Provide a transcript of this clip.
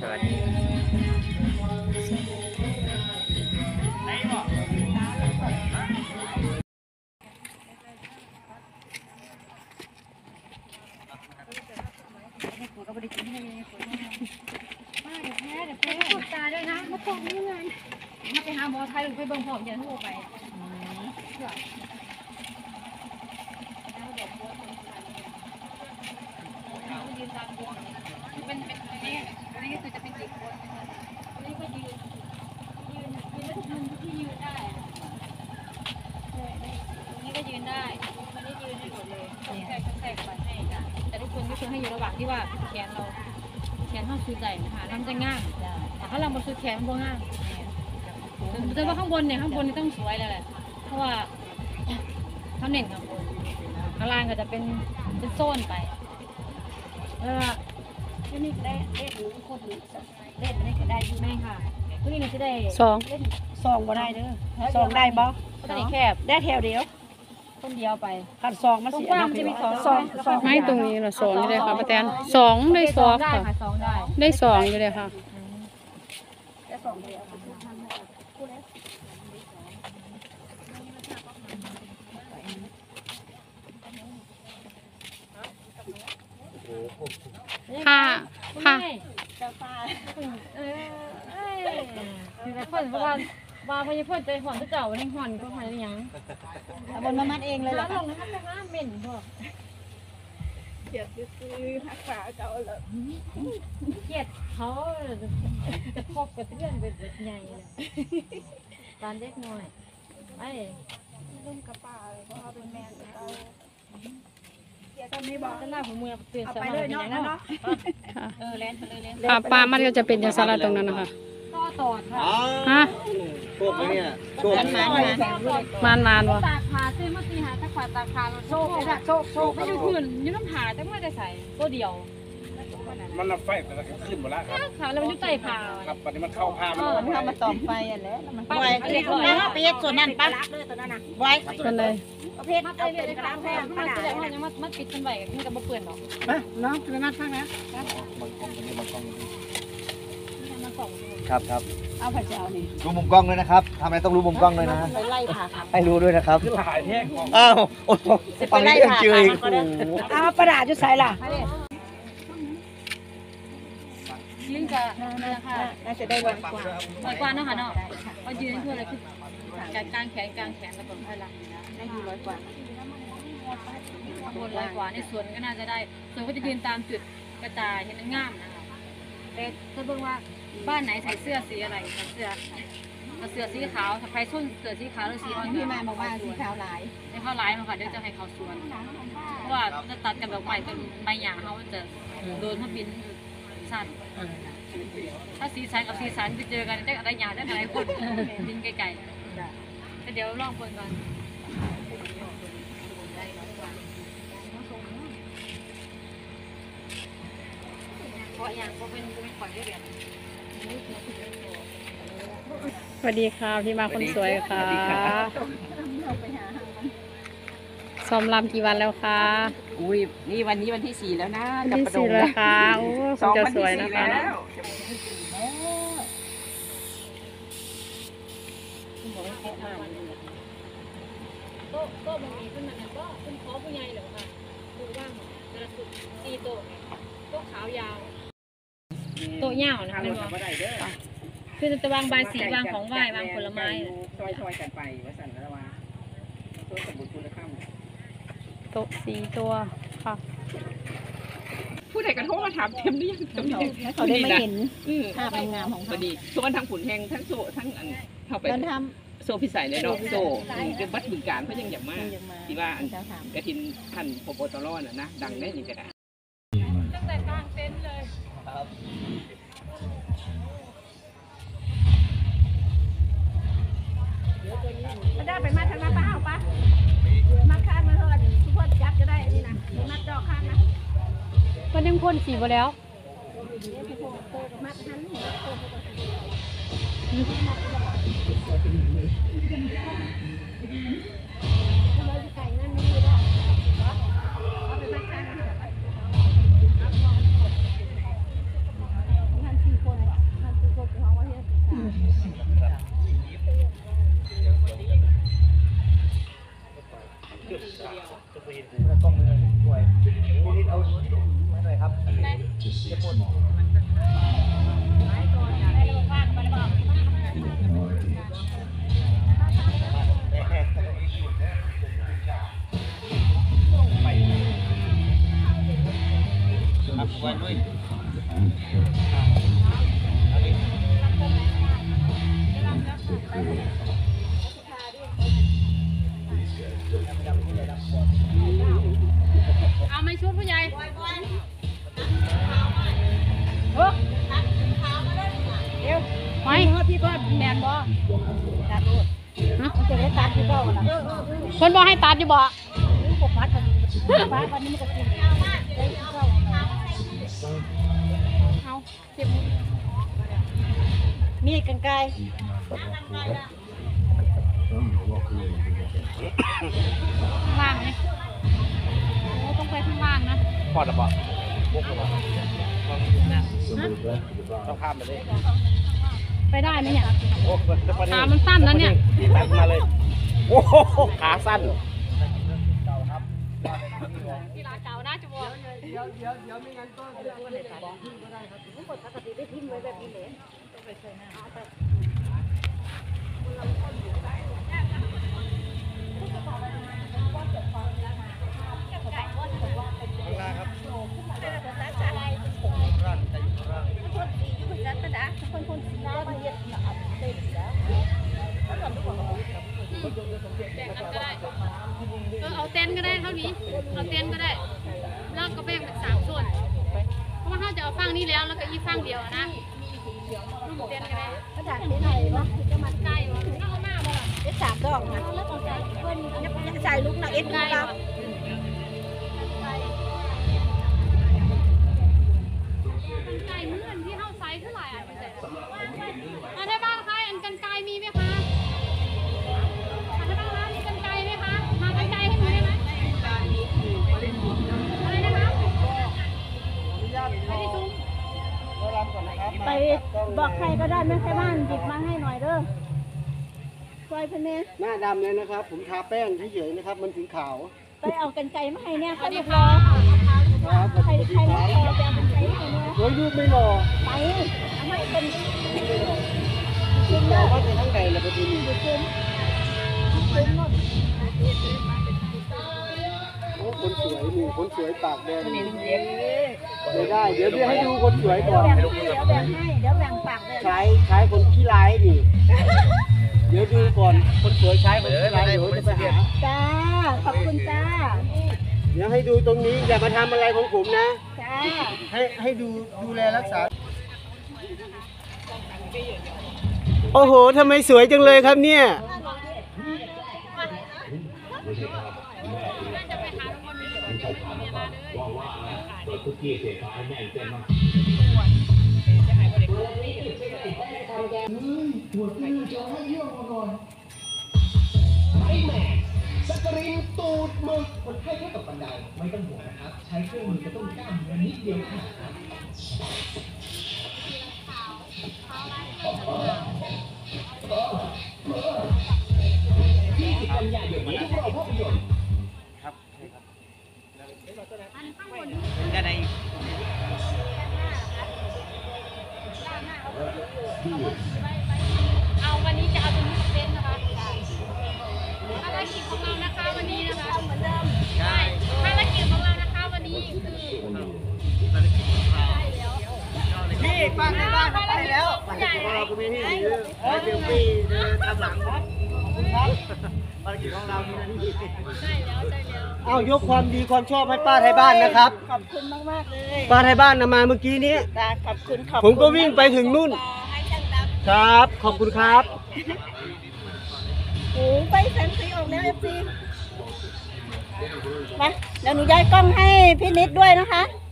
สวัสดีตาด้วยนะ มาตรงนี้เลยมาไปหาหมอไทยหรือไปเบิ่งผอมยันหัวไปเป็นเป็นนี่ อันนี้ก็คือจะเป็นอีกคนอันนี้ก็ยืนยืนยืนแล้วทุกมุมที่ยืนได้ตรงนี้ก็ยืนได้มันได้ยืนได้หมดเลยแทรกแทรกไปให้จ้ะแต่ทุกคนก็คือให้อยู่ระหว่างที่ว่าแขนเราแขนเท่าชูใจนะคะทำจะง่ายแต่ถ้าเราบนชูแขนมันบ่ง่ายแต่ว่าข้างบนเนี่ยข้างบนนี่ต้องสวยเลยแหละเพราะว่าเขาเน้นข้างบนข้างล่างก็จะเป็นเป็นโซนไปเอ อที่นี่ก็ได้เล่นหรือคนเล่นนี่ก็ได้อยู่แม่ค่ะพวกนี้มันจะได้สองเล่นซองบ่ได้เด้อซองได้บ่ก็ได้แคบได้แถวเดียวต้นเดียวไปขันซองมันตรงเสียกว้างมันจะมีสองซองซองไม่ตรงนี้เหรอสองอยู่เลยค่ะป้าแตนสองได้สองได้ค่ะค่ะสองได้ได้สองอยู่เลยค่ะได้ซองเดียวผ้าผ้า ห้าฟ้าเออเอ้ยคือแต่คนเพราะว่าว่าพยาเพื่อนใจห่อนเจ้าในห่อนก็ห่อนหรือยังเอาบนมามัดเองเลยเหรอน้ำลงนะคะจะเหม็นบ่เกียดซื้อหักษาเจ้าเลยเกลียดเขาจะพบกับเรื่องเป็นใหญ่เลยตอนเด็กน้อยไอ้ลุ่มกระป๋าเลยเพราะเขาเป็นแมนเจ้า เกียดก็ไม่บอกจะหน้าผมมือเตือนเอาสไปมาเลยธิเนาะเนาะเนาะค่ะเออแลนไปเลยแลนค่ะปลามันก็จะเป็นอย่างสลัดตรงนั้นนะคะต่อตอดค่ะฮะโชคไหมเนี่ยโชคมันมันมันมานมานวะตากขาซื้อมาตีหาตะขวาตากขาโชคโชคโชคโชคไม่อยู่พื้นอยู่น้ำผาแต่ไม่ได้ใส่ตัวเดียว มันรับไฟแต่ละขึ้นหมดแล้วครับขาแล้วมันอยู่ใต้ผาครับตอนนี้มันเข้าผ้ามันมันเข้ามาตอมไฟอะแล้วมันไปเรียบร้อยไปเฮ็ดส่วนนั้นปั๊บเลยตัวนั้นน่ะไว้กันเลยประเภทมัดเอาเรื่เป็อยนๆกระกดาลาษงแพแพงงกระดาษมันแสดงว่ายังมัดมัดปิดกันไว้มันก็บ่เปื้อนหรอกน้องจะไปมัดข้างนะบางกล้องตรงนี้บางกล้องมันส่งครับครับเอาผัดเจ้านี่รู้มุมกล้องด้วยนะครับทำอะไรต้องรู้มุมกล้องด้วยนะไปไล่ผ่าค่ะให้รู้ด้วยนะครับคือหลายแท่งของอ้าวโอ้โหฝั่งนี้ยังเจออีกโอ้โหเอาประดาษอยู่ใส่ล่ะ ยืนกับนั่นแหละค่ะน่าจะได้วันกว่าปล่อยกว่าเนาะค่ะเนาะก็ยืนเพื่ออะไรคือการกางแขนกางแขนแล้วก็ค่อยลังได้อยู่ร้อยกว่าข้างบนร้อยกว่าในสวนก็น่าจะได้ส่วนก็จะยืนตามจุดกระจายเห็นมันงามนะคะแต่ถ้าเบิ่งว่าบ้านไหนใส่เสื้อสีอะไรใส่เสื้อเอาเสื้อสีขาวถ้าใครส้นเสื้อสีขาวหรือสีอ่อนพี่มาบอกว่าสีขาวหลายให้เขาไลน์มาค่ะเดี๋ยวจะให้เขาสวนเพราะว่าจะตัดกับดอกไม้ต้นใบหญ้าเขามันจะโดนเขาบิน สั้นถ้าสีสันกับสีสันไปเจอกันจะอะไรหยาได้ไหนคนบินไกลๆแต่เดี๋ยวลองเปิดก่อนเพราะอย่างเพราะเป็นเป็นข่อยได้เรียนสวัสดีค่ะพี่มาคนสวยค่ะ ซ้อมรำกี่วันแล้วคะอุ้ยนี่วันนี้วันที่สี่แล้วนะวันกับที่ประดสี่งแล้วค่ะโอ้คสองงจะวันสที่วยสี่นะคะแล้วโต๊ะโต๊ะมันมีขึ้นมาเนี่ยก็เป็นขอผู้ใหญ่เหรอค่ะดูว่างกระสุนตีโต๊ะโต๊ะขาวยาวโต๊ะยาวนะทางเป็นรถว่าก็ได้เด้อคือจะวางใบายสีวางของไหว้วางผลไม้ซอยซอยๆกันไปว่าสั่นแล้วว่าตัวสมุนคุณข้ามโต๊ะสี่ตัวค่ะผู้ใดกระโทรมาถามเต็มหรือยังเต็มหรือยังเขาได้ไม่เห็นอืมภาพงามของพเขาอดีส่วนทางขุนแหงทั้งโซทั้งอันเข้าไปมันทโซพิสัยเลยเนาะโซเป็นวัดบึงการเพราะยังอย่างำมาก ยังมาที่ว่าอันเจ้าถามกระทินท่านพบตรน่ะนะดังได้นี่ก็ได้ตั้งแต่กลางเต็นท์เลยไม่ได้ไปมัดทางนั้นป้าเอา มันยังพ่นสีบ่แล้ว Tôi nhìn thấy là con người tuổi, tôi nhìn thấy ล้วเอาไปมัดข้างนะท่านสี่ครับไว้ด้วยเอาไม่ชุดผู้ใหญ่ เดี๋ยวไม่พี่ก็แมนบ่ตัดรูดจะได้ตัดพี่ก็ล่ะคนบ่ให้ตัดอยู่บ่เอาเก็บมือมีกันไกลข้างล่างนี่โอ้ต้องไปข้างล่างนะพอดระเบิดพวกเรา ต้องข้ามไปเลยไปได้ไหมเนี่ย โอ้จะไปขามันสั้นแล้วเนี่ยตัดมาเลย โอ้โหขาสั้นกีฬาเก่าน่าจะบอกแบ่ นี้แล้วแล้วก็อีกฟังเดียวอะนะรูปเต็นท์ก็ได้กระดาษที่ไหนวะจะมันใกล้วะถ้าเอามาบ่ล่ะเอ็ดสามดอกนะยังใส่ลูกนะเอ็ดใกลูล้กเรา ใครก็ได้ไม่ใช่บ้านหยิบมาให้หน่อยเด้อซอยพะเนหน้าดำเลยนะครับ ผมทาแป้งเฉยๆนะครับ มันถึงขาว ไปเอากันไกลมาให้เนี่ยสเขาวัสดีลูกรค่ะอครับใครใครไม่พอไปเอากันไกลมาให้เนี่ยโอ้ยลูกไม่หล่อไปเอาไม่เป็นหล่อว่าจะทั้งใดเลยประเด็นนี้คุ้มคุ้มหมดโอ้ คนสวยนี่คนสวยปากแดงไม่ได้ เดี๋ยวเดี๋ยวให้ดูคนสวยก่อน เดี๋ยวแบ่งให้ เดี๋ยวแบ่งปากเลยใช้ใช้คนขี้ร้ายนี่ เดี๋ยวดูก่อน คนสวยใช้คนขี้ร้ายเดี๋ยวจะไปหาจ้า ขอบคุณจ้า เดี๋ยวให้ดูตรงนี้อย่ามาทำอะไรของผมนะ จ้า ให้ให้ดูดูแลรักษา โอ้โหทำไมสวยจังเลยครับเนี่ย สักกรินตูดหมึกคนไข้แค่ตกบันไดไม่ต้องห่วงนะครับ ใช้เครื่องมือกระตุ้นกล้ามเนื้อนิดเดียวค่ะที่สิบกันยายนนี้พวกเราภาพยนตร์ครับได้ใน เอาวันนี้จะเอาเป็นมุกเต้นนะคะภารกิจของเรานะคะวันนี้นะคะเหมือนเดิมใช่ภารกิจของเรานะคะวันนี้คือนี่ป้าในบ้านไปแล้วของเราก็มีที่ถือให้เซลฟี่เดินตามหลัง ภารกิจของเรามีหน้าที่ใช่แล้วใช่แล้วเอายกความดีความชอบให้ป้าไทยบ้านนะครับ ขอบคุณมากมากๆเลยป้าไทยบ้านนะมาเมื่อกี้นี้ จ้าขอบคุณขอบผมก็วิ่งไปถึงนู่น ให้ช่างดำครับ ขอบคุณครับโอ้ไปแสนสีออกแล้วเอฟซีมาเดี๋ยวหนูย้ายกล้องให้พี่นิดด้วยนะคะค